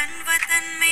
தன் தன்வதன்மை